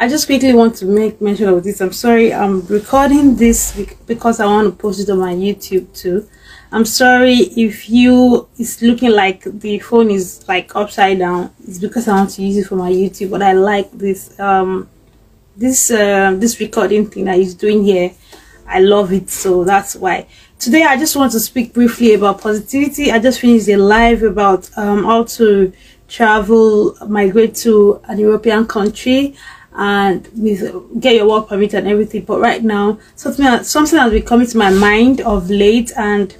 I just quickly want to make mention of this. I'm sorry, I'm recording this because I want to post it on my YouTube too. I'm sorry if you it's looking like the phone is like upside down. It's because I want to use it for my YouTube, but I like this um this uh, this recording thing that he's doing here. I love it, so that's why. Today I just want to speak briefly about positivity. I just finished a live about um how to travel, migrate to an European country and get your work permit and everything. But right now something something has been coming to my mind of late and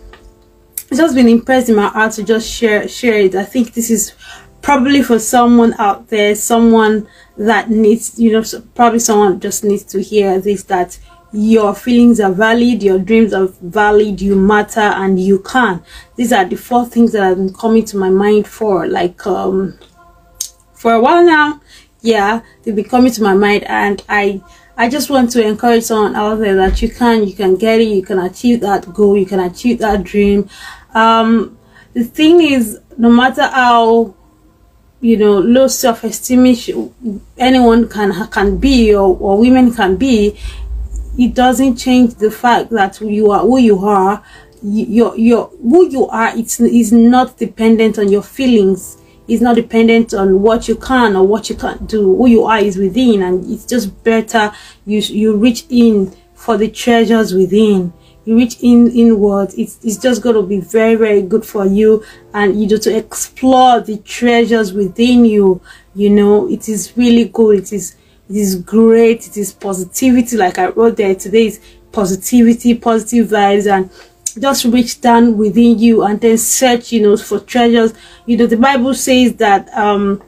it's just been impressed in my heart to just share share it. I think this is probably for someone out there someone that needs you know probably someone just needs to hear this that your feelings are valid your dreams are valid you matter and you can. These are the four things that have been coming to my mind for like um for a while now yeah they've been coming to my mind and i i just want to encourage someone out there that you can you can get it you can achieve that goal you can achieve that dream. Um the thing is no matter how you know low self-esteem anyone can can be or, or women can be it doesn't change the fact that you are who you are. Your your who you are it's is not dependent on your feelings it's not dependent on what you can or what you can't do who you are is within and it's just better you you reach in for the treasures within. You reach in inward it's, it's just going to be very very good for you and you know to explore the treasures within you you know. It is really good it is it is great it is positivity like i wrote there today is positivity positive vibes and just reach down within you and then search you know for treasures. You know the bible says that um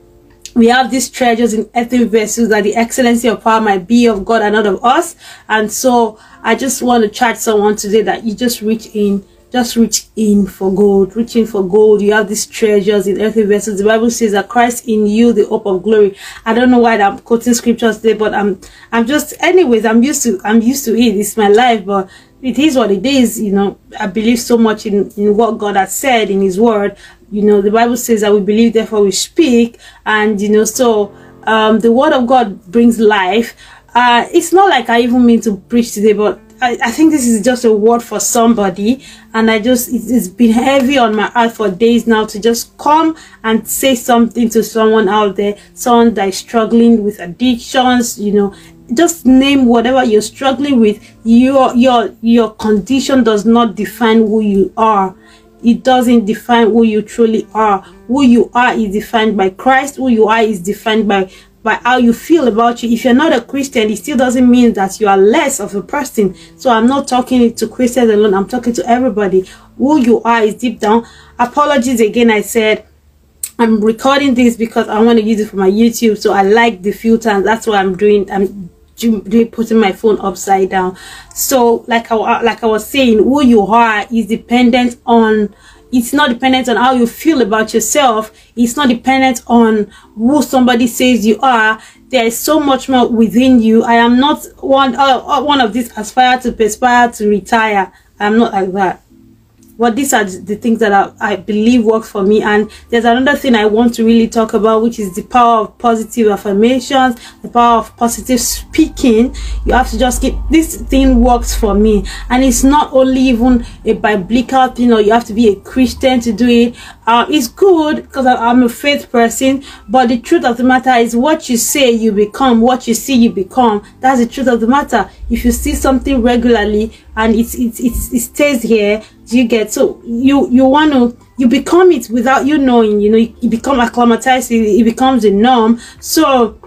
we have these treasures in earthen vessels that the excellency of power might be of god and not of us. And so i just want to charge someone today that you just reach in just reach in for gold reaching for gold. You have these treasures in earthen vessels the bible says that christ in you the hope of glory. I don't know why i'm quoting scriptures today but i'm i'm just anyways i'm used to i'm used to it. It's my life but it is what it is you know. I believe so much in in what god has said in his word. You know the bible says that we believe therefore we speak. And you know so um the word of god brings life. Uh it's not like i even mean to preach today but I, I think this is just a word for somebody. And I just it, it's been heavy on my heart for days now to just come and say something to someone out there. Someone that is struggling with addictions you know just name whatever you're struggling with. Your your your condition does not define who you are. It doesn't define who you truly are. Who you are is defined by christ. Who you are is defined by by how you feel about you. If you're not a christian it still doesn't mean that you are less of a person. So i'm not talking to christians alone. I'm talking to everybody. Who you are is deep down. Apologies again i said i'm recording this because i want to use it for my youtube. So i like the filter and that's what i'm doing. I'm putting my phone upside down. So like I, like I was saying who you are is dependent on it's not dependent on how you feel about yourself. It's not dependent on who somebody says you are. There is so much more within you. I am not one uh, one of these aspire to perspire to retire. I'm not like that but these are the things that I, I believe work for me. And there's another thing I want to really talk about which is the power of positive affirmations the power of positive speaking. You have to just keep this thing works for me. And it's not only even a biblical thing or you have to be a Christian to do it uh, it's good because I'm a faith person but the truth of the matter is what you say you become. What you see you become. That's the truth of the matter. If you see something regularly and it's, it's, it's it stays here you get so you you want to you become it without you knowing you know you, become acclimatized it, it becomes a norm. So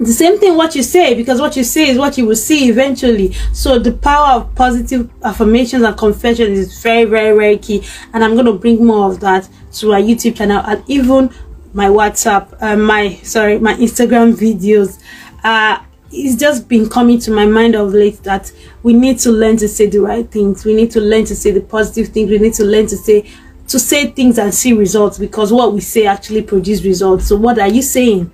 the same thing what you say because what you say is what you will see eventually. So the power of positive affirmations and confessions is very very very key. And i'm going to bring more of that to our youtube channel and even my whatsapp uh, my sorry my instagram videos. Uh it's just been coming to my mind of late that we need to learn to say the right things. We need to learn to say the positive things. We need to learn to say to say things and see results because what we say actually produce results. So what are you saying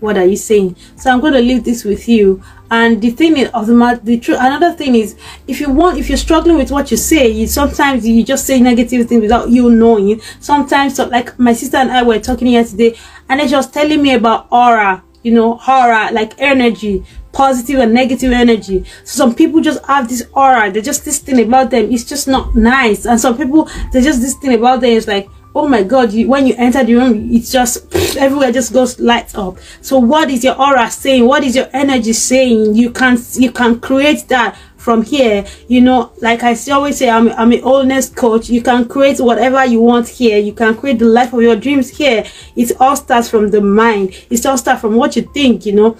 what are you saying? So i'm going to leave this with you. And the thing is of the matter the truth another thing is if you want if you're struggling with what you say you sometimes you just say negative things without you knowing. Sometimes so like my sister and i were talking yesterday and she was telling me about aura you know aura like energy positive and negative energy. So some people just have this aura they just this thing about them it's just not nice. And some people they just this thing about them is like oh my god you, when you enter the room it's just everywhere just goes lights up. So what is your aura saying? What is your energy saying? You can you can create that from here. You know like i always say i'm, I'm an wellness coach. You can create whatever you want here. You can create the life of your dreams here. It all starts from the mind. It all starts from what you think you know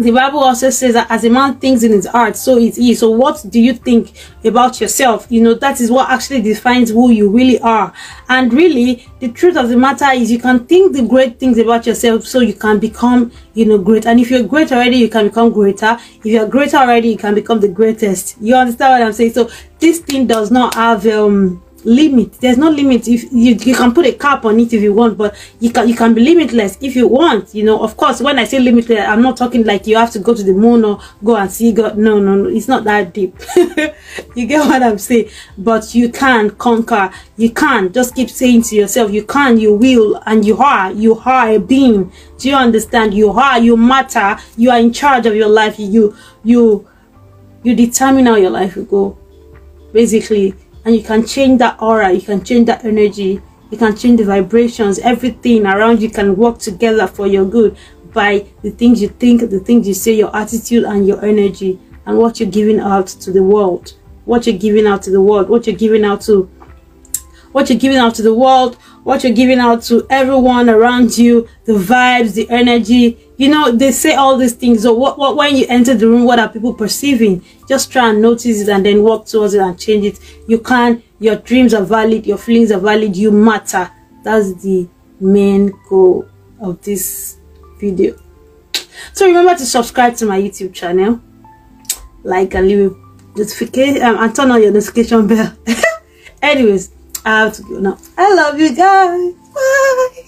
the bible also says that as a man thinks in his heart so it is so what do you think about yourself? You know that is what actually defines who you really are. And really the truth of the matter is you can think the great things about yourself so you can become you know great. And if you're great already you can become greater. If you're greater already you can become the greatest. You understand what i'm saying? So this thing does not have um limit. There's no limit. If you, you can put a cap on it if you want but you can you can be limitless if you want you know. Of course when i say limitless i'm not talking like you have to go to the moon or go and see god. No no no it's not that deep. You get what i'm saying? But you can conquer. You can. Just keep saying to yourself you can you will and you are. You are a being. Do you understand? You are. You matter. You are in charge of your life. You you you determine how your life will go basically and you can change that aura you can change that energy you can change the vibrations everything around you can work together for your good by the things you think the things you say your attitude and your energy and what you're giving out to the world. What you're giving out to the world. What you're giving out to what you're giving out to the world. What you're giving out to everyone around you. The vibes the energy you know they say all these things. So what, what when you enter the room what are people perceiving? Just try and notice it and then work towards it and change it. You can your dreams are valid your feelings are valid you matter. That's the main goal of this video. So remember to subscribe to my youtube channel. Like and leave a notification um, and turn on your notification bell. Anyways I have to go now. I love you guys. Bye.